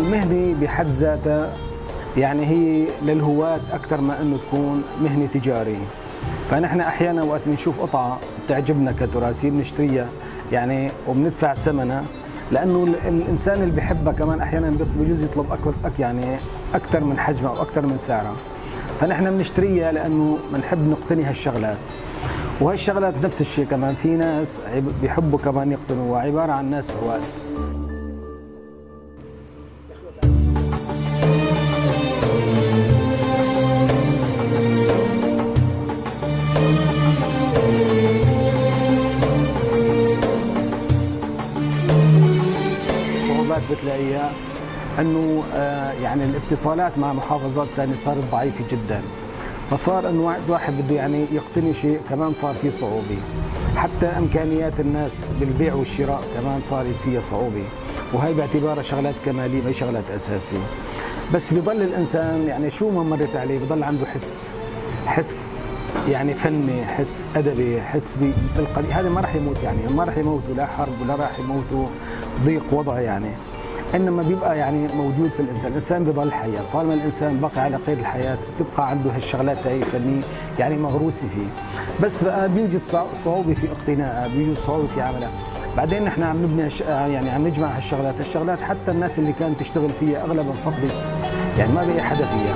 المهنة بحد ذاتها يعني هي للهواة أكثر ما أنه تكون مهنة تجارية. فنحن أحيانا وقت بنشوف قطعة بتعجبنا كتراثية بنشتريها يعني وبندفع ثمنها لأنه الإنسان اللي بحبها كمان أحيانا بجوز يطلب أكثر يعني أكثر من حجمها أو أكثر من سعرها. فنحن بنشتريها لأنه بنحب نقتني هالشغلات. وهالشغلات نفس الشيء كمان في ناس بيحبوا كمان يقتنوها عباره عن ناس هواة. بتلاقيها إنه آه، يعني الاتصالات مع محافظات ثانية صارت ضعيفة جدا. فصار إنه واحد بده يعني يقتني شيء كمان صار في صعوبة. حتى إمكانيات الناس بالبيع والشراء كمان صارت فيها صعوبة. وهي باعتبارها شغلات كمالية ما شغلات أساسية. بس بضل الإنسان يعني شو ما مرت عليه بضل عنده حس حس يعني فني حس أدبي حس بالقليل هذا ما راح يموت يعني ما راح يموت ولا حرب ولا راح يموت ضيق وضع يعني. إنما بيبقى يعني موجود في الإنسان، الإنسان بيضل حياة، طالما الإنسان بقى على قيد الحياة بتبقى عنده هالشغلات هي الفنيه يعني مغروسة فيه. بس بقى بيوجد صعوبة في اقتنائها، بيوجد صعوبة في عملها. بعدين نحن عم نبني. يعني عم نجمع هالشغلات، الشغلات حتى الناس اللي كانت تشتغل فيها اغلبها فقدت يعني ما بقي حدا فيها.